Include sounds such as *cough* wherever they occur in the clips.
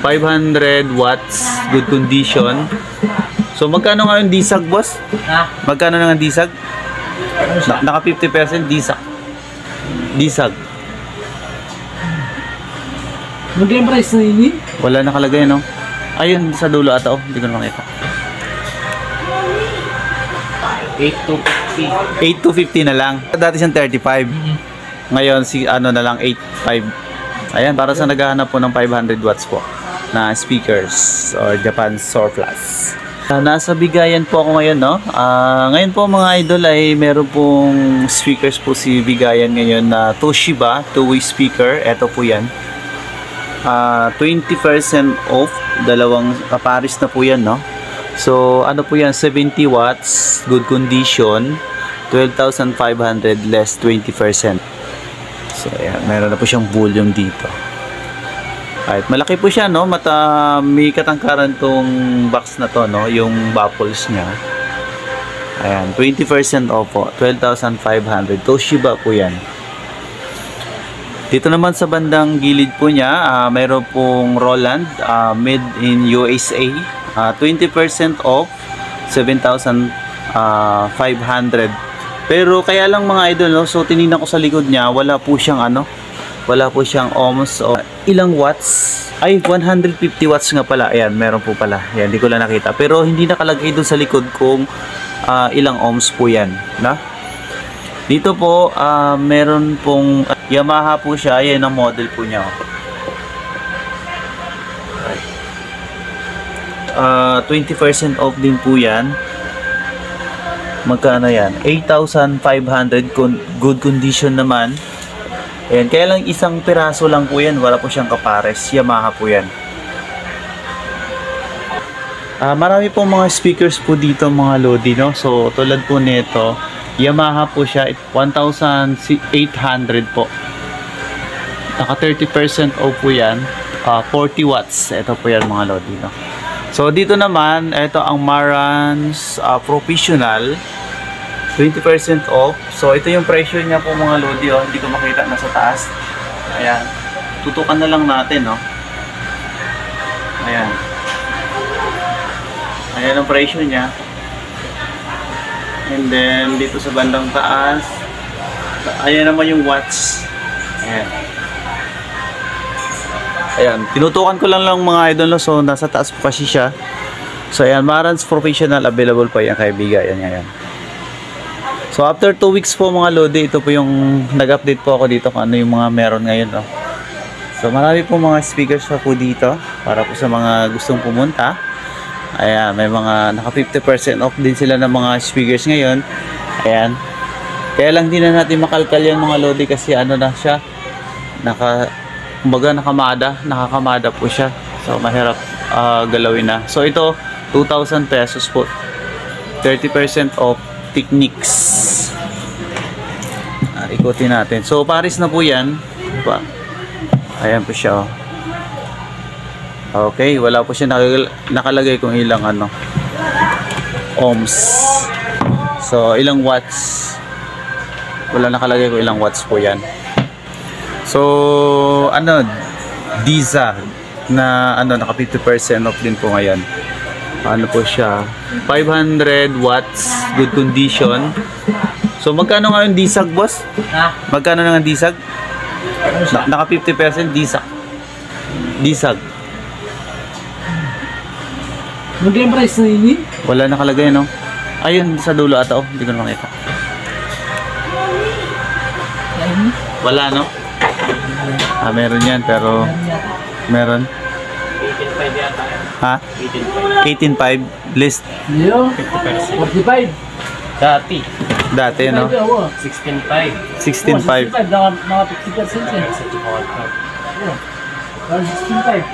500 watts, good condition. So magkano nga yung disag, boss? Ha? Magkano na nga disag? Ano? Na, naka 50% disag. Disag. Magkano price na ini? Wala nakalagay, no? Ayun, sa dulo ata, oh. Hindi ko na makita. 8 to 50. 8 to 50 na lang. Dati siyang 35. Ngayon, si ano na lang, 8.5. Ayan, para sa naghahanap po ng 500 watts po na speakers or Japan Surplus. Ah, nasa bigayan po ako ngayon, no? Ah, ngayon po mga idol ay meron pong speakers po si bigayan ngayon na Toshiba two-way speaker. Ito po yan. Ah, 20% off. Dalawang kaparis na po yan, no? So, ano po yan? 70 watts, good condition. 12,500 less 20%. So, ayan. Meron na po siyang volume dito. Kahit malaki po siya, no? Mata, may katangkaran tong box na to, no? Yung baffles niya. Ayan, 20% off po. 12,500. Toshiba po yan. Dito naman sa bandang gilid po niya, ah, mayroon pong Roland ah, made in USA. Ah, 20% off, 7,500. Pero kaya lang mga idol, no, so tinignan ko sa likod niya, wala po siyang ano, wala po siyang ohms o ilang watts. Ay, 150 watts nga pala. Ayan, meron po pala. Ayan, hindi ko lang nakita. Pero hindi nakalagay doon sa likod kung ah, ilang ohms po yan. Na? Dito po, ah, meron pong Yamaha po siya. Ayan ang model po niya. Ah, 20% off din po yan. Magkano yan? 8,500 con- good condition naman. Ayan, kaya lang isang piraso lang po yan. Wala po siyang kapares. Yamaha po yan. Ah, marami po mga speakers po dito mga Lodi, no? So, tulad po nito, Yamaha po siya, 1,800 po. Naka 30% off po yan. Ah, 40 watts. Ito po yan mga Lodi, no? So, dito naman, ito ang Marantz ah, Professional. 20% off. So, ito yung presyo niya po mga Lodi, oh. Hindi ko makita nasa taas. Ayan. Tutukan na lang natin, no? Ayan. Ayan ang presyo niya. And then, dito sa bandang taas, ayan naman yung watts. Ayan. Ayan, tinutukan ko lang lang mga idol, so nasa taas po kasi siya. So ayan, Marantz Professional available po yan kaibigan. Ayan, ayan. So after 2 weeks po mga Lodi, ito po yung nag-update po ako dito kung ano yung mga meron ngayon. No? So marami po mga speakers pa po dito para po sa mga gustong pumunta. Ayan, may mga naka 50% off din sila ng mga speakers ngayon. Ayan. Kaya lang din na natin makalkal yan mga Lodi kasi ano na siya. Naka, kumbaga nakamada, nakakamada po siya. So mahirap ah, galawin na. So ito, 2,000 pesos po. 30% off techniques. Ikutin natin. So Paris na po yan. Pa. Ayan po siya. Oh. Okay, wala po siya nakal- nakalagay kung ilang ano ohms. So, ilang watts. Wala nakalagay kung ilang watts po 'yan. So, ano Diza na ano naka 50% off din po ngayon. Ano po siya? 500 watts, good condition. So, magkano nga yung disag, boss? Ha? Magkano na nga disag? Ano? Na, naka 50% disag. Disag. Magkano price na ini? Wala nakalagay, no? Ayun, sa dulo ata, oh. Hindi ko na makita. Wala, no? Ah, meron yan, pero meron. 18.5 yata. Ha? 18.5 list Yo, 45. dati. Dati, no? 16.5. 16.5. Naka, naka 50% yan. Sa Chihuahua. Oo. Parang 16.5.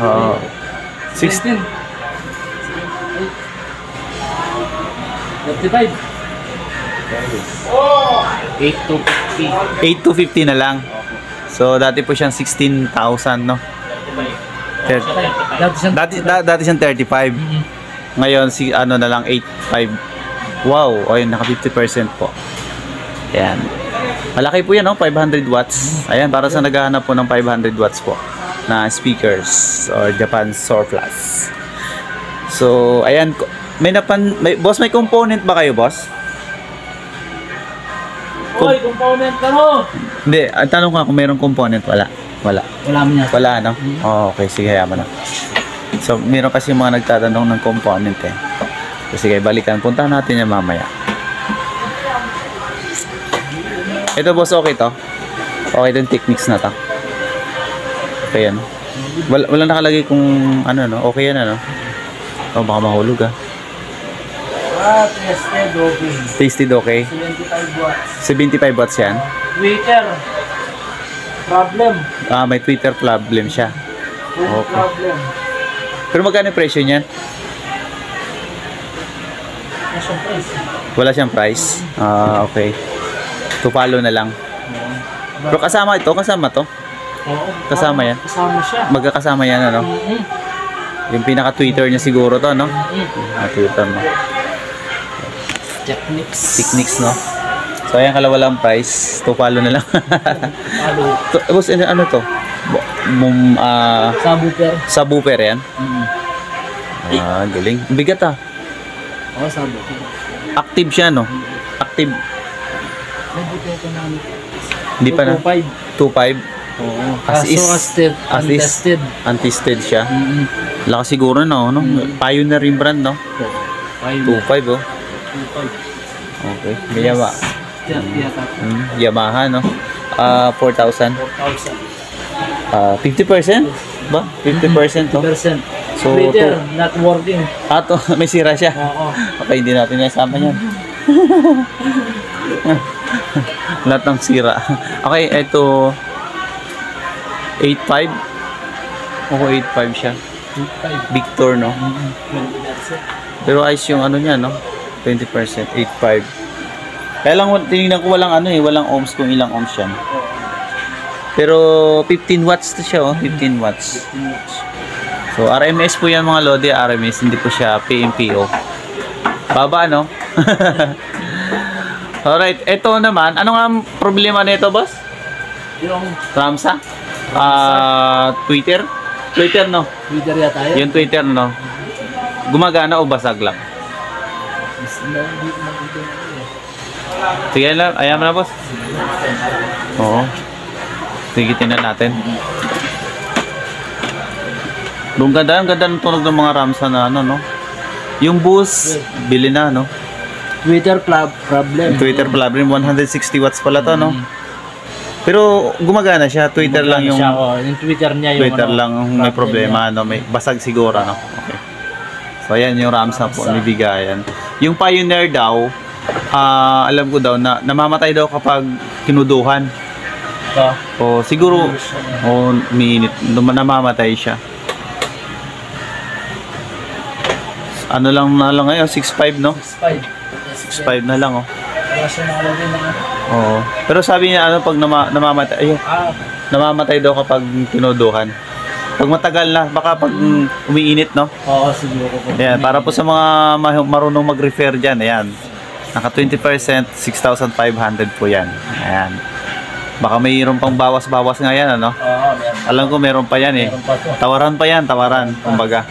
Oo. 16. 55. 8 to 50. 8 to 50 na lang. So, dati po siyang 16,000, no? Thir- Dati siyang Dati, da, dati siyang 35. Ngayon, si ano na lang, 8.5. Wow, ayun, naka 50% po. Ayan. Malaki po yan, no? 500 watts. Ayan, para sa naghahanap po ng 500 watts po. na speakers or Japan Surplus. So, ayan. May napan... May, boss, may component ba kayo, boss? Hoy, component ka mo! Hindi, ang tanong ko kung mayroong component. Wala. Wala. Wala mo niya. Wala, no? Oh, okay, sige, yaman na. So, meron kasi mga nagtatanong ng component eh. So, sige, balikan. Puntahan natin yan mamaya. Ito, boss, okay to? Okay itong techniques na to. Okay yan. Wala, wala nakalagay kung ano, no? Okay yan, ano? Oh, baka mahulog, ah. Ah, tested, okay. Tasted okay. 75 watts. 75 watts yan. Tweaker. Problem. Ah, may Twitter problem siya. Okay. problem. Pero magkano yung presyo niyan? Price. Wala siyang price. Ah, okay. Tupalo na lang. Pero kasama ito, kasama to. Oo. Kasama yan? Kasama siya. Magkakasama yan, ano? Mm-hmm. Yung pinaka-Twitter niya siguro to, no? Ah, Twitter mo. Techniques. Techniques, no? So, ayan, kalawalang price. Tupalo na lang. *laughs* To, boss, ano, ano to? Mum, ah, Subwoofer. subwoofer yan? Mm. Ah, galing. Bigat, ah. Oo, subwoofer. Active siya, no? Active. Buto ko na. Hindi pa na. 2.5. 2.5. Oo. As Kaso is. as-tested. As is. Untested. Untested siya. Mm-hmm. Lakas siguro, no? no? Pioneer yung brand, no? Ayun. 2.5, oh. 2.5. Okay. May Yama, Tiyak, tiyak. mm, Yamaha, no? Ah, 4,000. 4,000. Ah, 50%? Ba? 50% to? 2%. So, Twitter, to- not working. Ah, to, *laughs* may sira siya. Oo. Okay, hindi natin nasama yan. *laughs* Lahat ng sira. Okay, eto 8.5. Okay, 8.5 siya. 2.5. Victor, no? 20%. Pero ayos yung ano niya, no? 20%, 8.5. Kaya lang, tinignan ko walang ano eh, walang ohms kung ilang ohms yan. Pero 15 watts to siya, oh. 15 watts. So, RMS po yan mga Lodi, RMS, hindi po siya PMPO. Baba, no? *laughs* Alright, eto naman, ano nga ang problema nito, boss? Yung Ramsa? Ah, Twitter? Twitter, no? Twitter yata yun. Yung Twitter, no? Gumagana o basag lang? Sige lang, ayan na, boss. Oo. Sige, tingnan natin. Ang ganda, ang ganda ng tunog ng mga Ramsa na ano, no? Yung boost, bili na, no? Twitter club problem. Yung Twitter problem, 160 watts pala to, no? Pero gumagana siya, Twitter lang yung Siya, oh, yung Twitter niya yung Twitter ano, lang ang may problema, no? May basag siguro, no? Okay. So, ayan yung Ramsa po, ni Bigayan. Yung Pioneer daw, ah, alam ko daw na namamatay daw kapag kinuduhan. Ito. O siguro, o minute, namamatay siya. Ano lang na lang ngayon, 6.5 no? 6.5. 6.5 na lang oh. Wala siya nakalagay na. Oo. Pero sabi niya ano pag nama, namamatay, ayun, Ah, namamatay daw kapag kinuduhan. Pag matagal na, baka pag umiinit no? oo, siguro ko. Ayan, para po sa mga ma- marunong mag-refer dyan, ayan. Naka 20%, 6,500 po yan. Ayan. Baka mayroon pang bawas-bawas nga yan, ano? Oo, meron. Alam ko meron pa yan eh. Meron pa to. Tawaran pa yan, tawaran, kumbaga.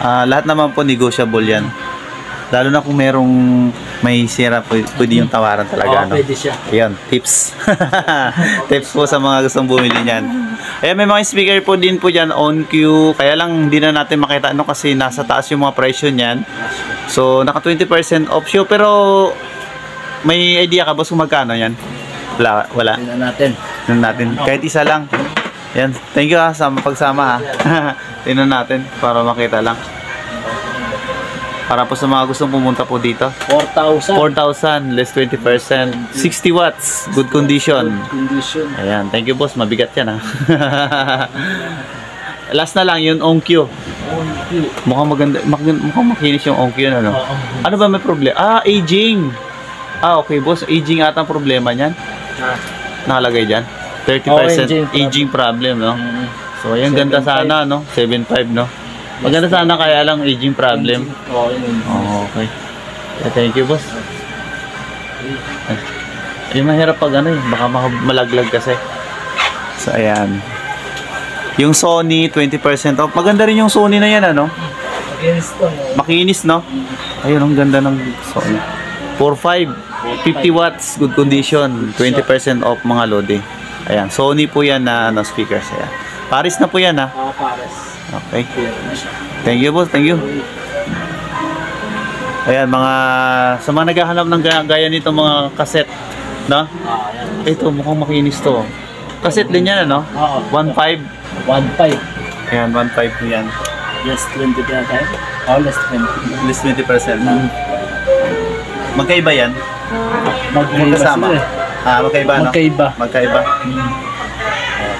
Ah, lahat naman po negotiable yan. Lalo na kung merong may sira, pwede, yung tawaran talaga, Oo, no? pwede siya. Ayan, tips. *laughs* tips po sa mga gustong bumili niyan. Ayan, may mga speaker po din po dyan on cue. Kaya lang hindi na natin makita ano kasi nasa taas yung mga presyo niyan. So, naka 20% off siya. Pero, may idea ka boss kung magkano yan? Wala, wala. Tingnan natin. Tingnan natin. Kahit isa lang. Yan. Thank you ha sa pagsama ha. *laughs* Tingnan natin para makita lang. Para po sa mga gustong pumunta po dito. 4,000. 4,000 less 20%. 60 watts. Good condition. Condition. Ayan. Thank you boss. Mabigat yan ha. *laughs* Last na lang yun, OnQ. OnQ. Mukhang maganda, mag- mukhang makinis yung OnQ yun, ano? Ano ba may problema? Ah, aging. Ah, okay boss. Aging ata ang problema niyan. Ah. Nakalagay dyan. 30% Oh, aging aging, problem, no? So, ayan, ganda 7.5. sana, no? 7.5, no? Maganda sana kaya lang aging problem. Yun. Oh, okay. Yeah, thank you, boss. Ay, mahirap pag ano eh. Baka ma- malaglag kasi. So, ayan. Yung Sony, 20% off. Maganda rin yung Sony na yan, ano? Against to, no? Makinis, no? Ayun, ang ganda ng Sony. 4.5, 50 watts, good condition, 20% off mga lodi. Ayan, Sony po yan na ano, speakers. Ayan. Paris na po yan, ha? Ah, pares. Okay. Clear na siya. Thank you, boss. Thank you. Ayan, mga sa mga naghahanap ng gaya, gaya nito mga cassette, no? Ah. Ito, mukhang makinis to. Cassette din yan, ano? Oo. 1.5. 1.5. Ayan, 1.5 po yan. Just 20 pa tayo. Oh, less 20. At least 20%. Magkaiba yan? Magkaiba Magkasama? sila. Ah, magkaiba, no? Magkaiba. Magkaiba. Hmm.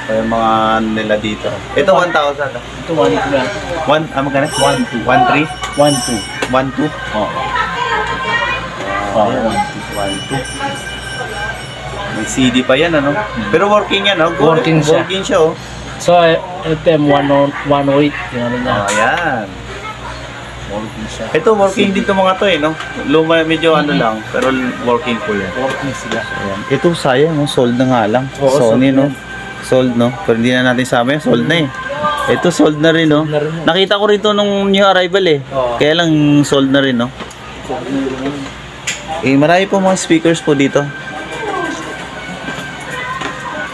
Ito yung mga nila dito. Ito 1,000. ah. Ito 1 2 yan. One, ah, magkano? 1 2. 1,3? 1 2. 1,2? Oo. Oh, Oo, 1,2. May CD pa yan, ano? Pero working yan, no? Working siya. Working siya, oh. So, FM 108. Yung ano niya. Oh, ayan. Working siya. Ito, working din to mga to, eh, no? Luma, medyo ano lang, pero working po yan. Working sila. Ayan. Ito, sayang, no? Sold na nga lang. Oo, Sony, sold no? Sold, no? Pero hindi na natin sabi, sold na, eh. Ito, sold na rin, no? Sold na rin, no? Nakita ko rin to nung new arrival, eh. Oo. Kaya lang, sold na rin, no? Eh, marami po mga speakers po dito.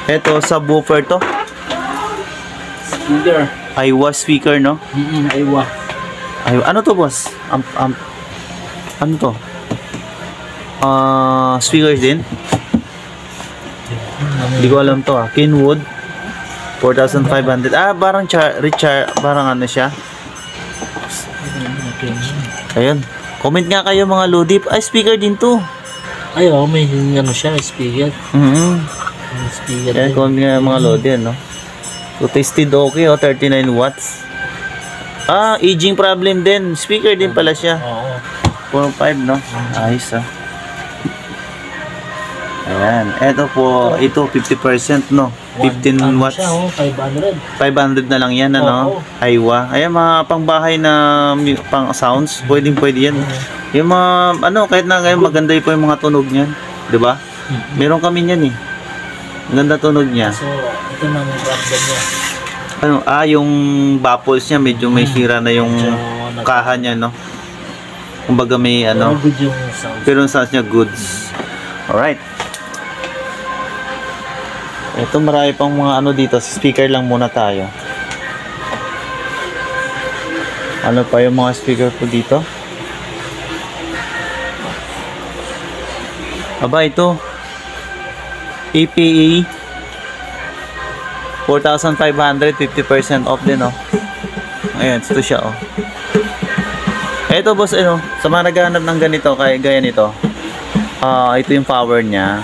Ito, subwoofer to. Speaker. Aiwa speaker, no? Mm-mm, aywa. Ay, ano to, boss? Amp, amp, ano to? Ah, speakers din? Hindi ko alam to, ah. Kenwood. 4,500. Ah, parang char, Richard, parang ano siya. Okay. Ayun. Comment nga kayo mga Ludip. Ay, speaker din to. Ay, oh, may ano siya, speaker. Mhm. May speaker. Yan, din. comment nga mga Lodi, no? So, tested okay, oh. 39 watts. Ah, aging problem din. Speaker din pala siya. Oo. 4.5, no? Ayos, ah. Ayan. Eto po, ito 50%, no? 15 Ano watts. siya, oh, 500. 500 na lang yan, ano? Aywa. Ayan, mga pangbahay na mu- pang sounds, pwedeng pwede yan. Yung mga, ano, kahit na ngayon maganda po yung mga tunog niyan. Di ba? Meron kami niyan eh. Ang Ganda tunog niya. So, ito na may problem niya. Ano, ah, yung baffles niya, medyo may sira na yung nag- kaha niya, no? Kumbaga may, ano, Pero yung sounds niya goods. Alright. Ito marami pang mga ano dito. Speaker lang muna tayo. Ano pa yung mga speaker po dito? Aba, ito. EPE. 4,500. 50% off din, oh. Ayan, ito siya, oh. Ito, boss, ano, sa mga naghahanap ng ganito, kaya gaya nito, Ah, ito yung power niya.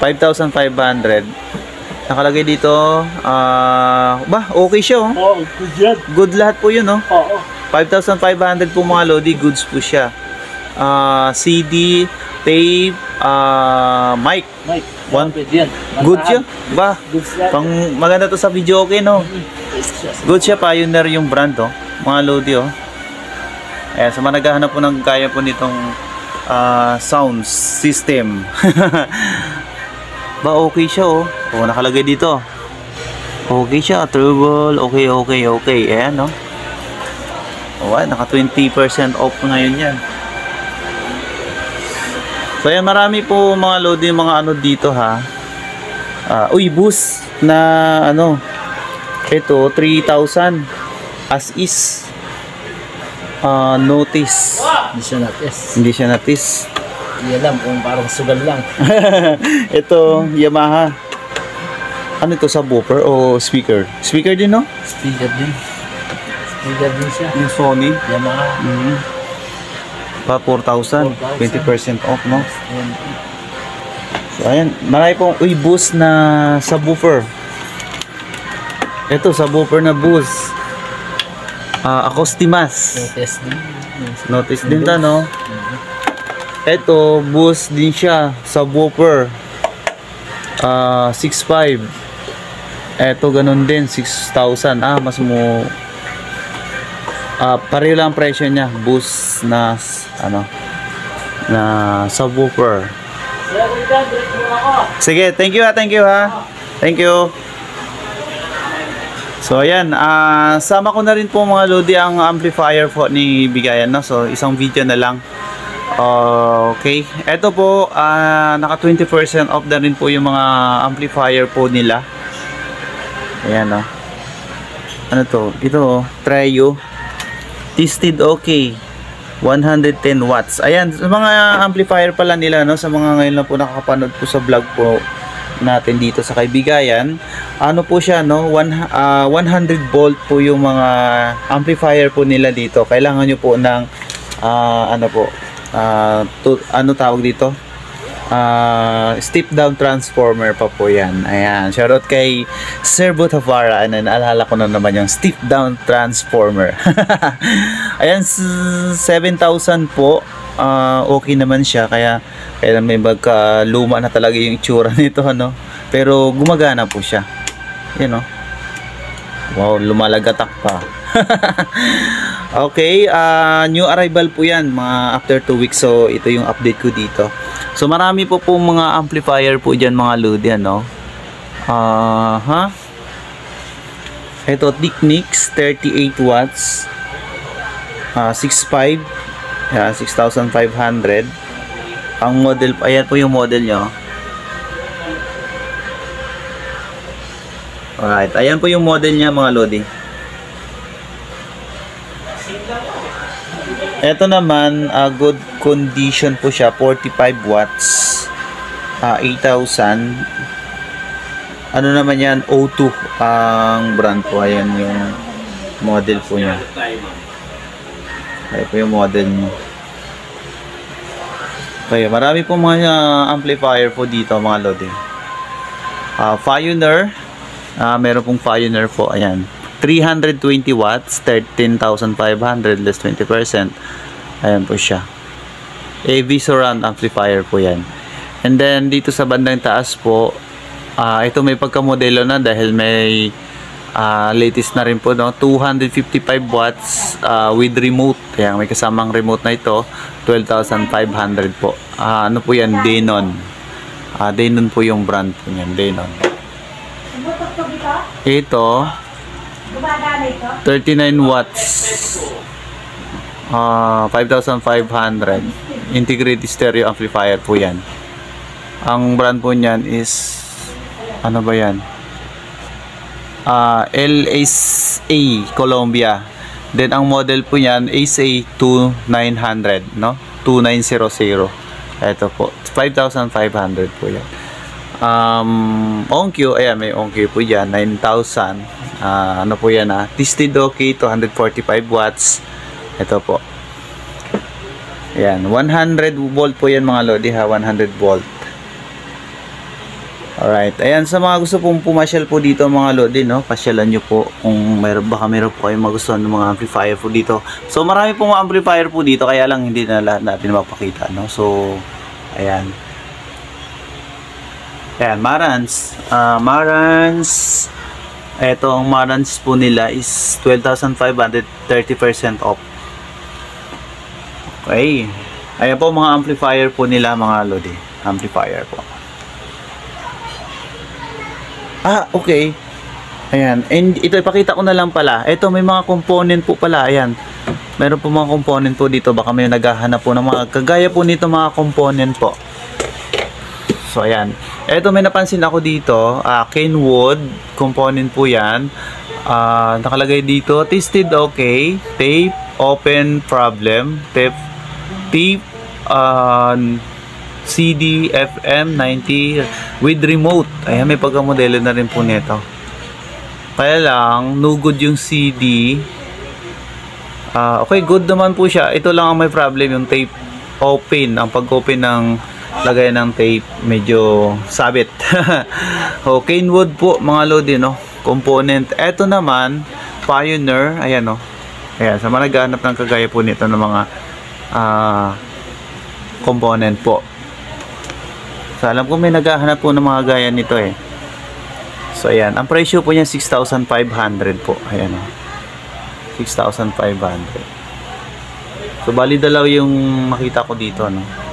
5,500. Nakalagay dito, ah, ba, okay siya oh. Oo, good yan. Good lahat po yun oh. Oo. 5,500 po mga Lodi, goods po siya. Ah, CD, tape, ah, mic. Mike, One- yan. Good siya. Ba, pang maganda to sa video okay no. Good siya. Good siya, Pioneer yung brand oh. Mga Lodi oh. Ayan, sa mga naghahanap po ng kaya po nitong ah, sound system. *laughs* ba, okay siya oh. Oh, nakalagay dito. Okay siya, turbo, okay, okay, okay. Ayan no. Oh, ay, naka 20% off ngayon yan. So ayan, marami po mga loading mga ano dito ha. Ah, uy, boost na ano, ito, 3,000 as is. Ah, notice. Hindi siya natis. Hindi siya natis. Hindi alam kung parang sugal lang. *laughs* ito, Yamaha. Ano ito, subwoofer o speaker? Speaker din, no? Speaker din. Speaker din siya. Yung Sony. Yamaha. Mhm. Pa 4,000. 20% off, no? So, ayan. Marami pong, uy, boost na subwoofer. Ito, subwoofer na boost. Ah, Acostimas. Test din. Notice din ta, no? Ito, boost din siya. Subwoofer. Ah, 6.5. Ito, ganun din. 6,000. Ah, mas mo... Ah, pareho lang ang presyo niya. Boost na, ano, na subwoofer. Sige, thank you ha, thank you ha. Thank you. So ayan, ah sama ko na rin po mga Lodi ang amplifier po ni Bigayan no. So isang video na lang. okay. Ito po ah naka 20% off na rin po yung mga amplifier po nila. Ayan no. Ano to? Ito oh, Treo. Tested okay. 110 watts. Ayan, sa mga amplifier pala nila no sa mga ngayon lang po nakakapanood po sa vlog po natin dito sa Kaibigayan. Ano po siya no? One, ah, 100 volt po yung mga amplifier po nila dito. Kailangan nyo po ng ah, ano po? ah, to- ano tawag dito? Ah, step down transformer pa po yan. Ayan. Shoutout kay Sir Butavara. Ano, naalala ko na naman yung step down transformer. *laughs* Ayan, s- 7,000 po. Ah, okay naman siya. Kaya, kaya may magka luma na talaga yung itsura *laughs* nito. Ano? Pero gumagana po siya. Yan o. Wow, lumalagatak pa. *laughs* okay, ah new arrival po yan, mga after 2 weeks. So, ito yung update ko dito. So, marami po po mga amplifier po dyan, mga Lodi, ano. Ah, ha? Ito, Technics, 38 watts. Ah, 6.5. Yeah, 6,500. Ang model, ayan po yung model nyo. Alright, ayan po yung model niya mga Lodi. Ito naman, ah, good condition po siya, 45 watts, ah, 8,000. Ano naman yan, O2 ang brand po, ayan yung model po niya. Ayan po yung model niya. Okay, marami po mga ah, amplifier po dito mga Lodi. Ah, Pioneer, Ah, meron pong Pioneer po, ayan. 320 watts, 13,500 less 20%. Ayan po siya. AV surround amplifier po yan. And then dito sa bandang taas po, ah ito may pagkamodelo na dahil may ah, latest na rin po no 255 watts ah, with remote. Ayan, may kasamang remote na ito, 12,500 po. Ah, ano po yan? Denon. Ah, Denon po yung brand po niyan, Denon. Ito, 39 watts. Ah, 5,500. Integrated stereo amplifier po 'yan. Ang brand po niyan is ano ba 'yan? Ah, LSA Colombia. Then ang model po niyan ASA 2900, no? 2900. Ito po, 5,500 po 'yan. Um, Onkyo, ayan, may Onkyo po dyan, 9,000. Ah, ano po yan ah? Tested okay, 245 watts. Ito po. Ayan, 100 volt po yan mga lodi ha, 100 volt. Alright, ayan sa mga gusto pong pumasyal po dito mga lodi, no? Pasyalan nyo po kung mayroon baka mayroon po kayong magustuhan ng mga amplifier po dito. So marami pong amplifier po dito, kaya lang hindi na lahat natin mapakita, no? So, ayan. Ayan, Marans. Ah, Marans. Ito, ang Marans po nila is 12,500, 30% off. Okay. Ayan po mga amplifier po nila mga lodi. Amplifier po. Ah, okay. Ayan. And ito, ipakita ko na lang pala. Ito, may mga component po pala. Ayan. Meron po mga component po dito. Baka may naghahanap po ng mga kagaya po nito mga component po. So, ayan. Ito, may napansin ako dito. Uh, Kenwood component po yan. Ah, nakalagay dito. Tested okay. Tape. Open problem. Tape. Tape. Uh, CD, FM 90 with remote. Ayan, may pagkamodelo na rin po nito. Kaya lang, no good yung CD. Ah, okay, good naman po siya. Ito lang ang may problem, yung tape open. Ang pag-open ng lagay ng tape, medyo sabit. *laughs* o, Kenwood po, mga lodi, no? Component. Ito naman, Pioneer. Ayan, no? Ayan, sa mga naghahanap ng kagaya po nito ng mga ah, component po. So, alam ko may naghahanap po ng mga gaya nito eh. So, ayan. Ang presyo po niya 6,500 po. Ayan o. 6,500. So, bali dalaw yung makita ko dito, no?